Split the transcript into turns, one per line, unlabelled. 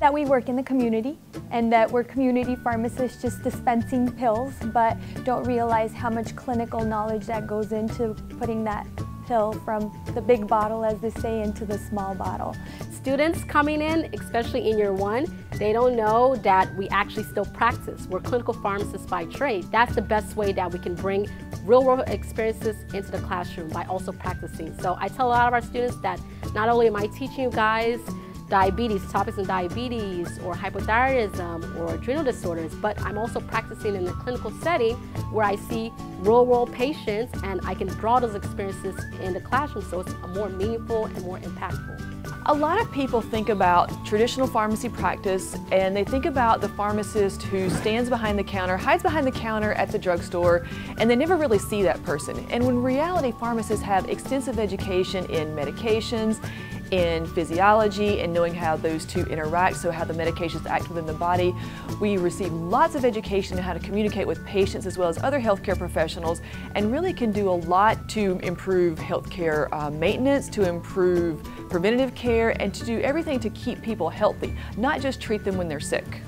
That we work in the community and that we're community pharmacists just dispensing pills but don't realize how much clinical knowledge that goes into putting that pill from the big bottle, as they say, into the small bottle.
Students coming in, especially in year one, they don't know that we actually still practice. We're clinical pharmacists by trade. That's the best way that we can bring real world experiences into the classroom by also practicing. So I tell a lot of our students that not only am I teaching you guys diabetes, topics in diabetes or hypothyroidism or adrenal disorders, but I'm also practicing in a clinical setting where I see real world patients and I can draw those experiences in the classroom so it's more meaningful and more impactful.
A lot of people think about traditional pharmacy practice and they think about the pharmacist who stands behind the counter, hides behind the counter at the drugstore, and they never really see that person. And when reality, pharmacists have extensive education in medications, in physiology and knowing how those two interact, so how the medications act within the body. We receive lots of education on how to communicate with patients as well as other healthcare professionals and really can do a lot to improve healthcare uh, maintenance, to improve preventative care, and to do everything to keep people healthy, not just treat them when they're sick.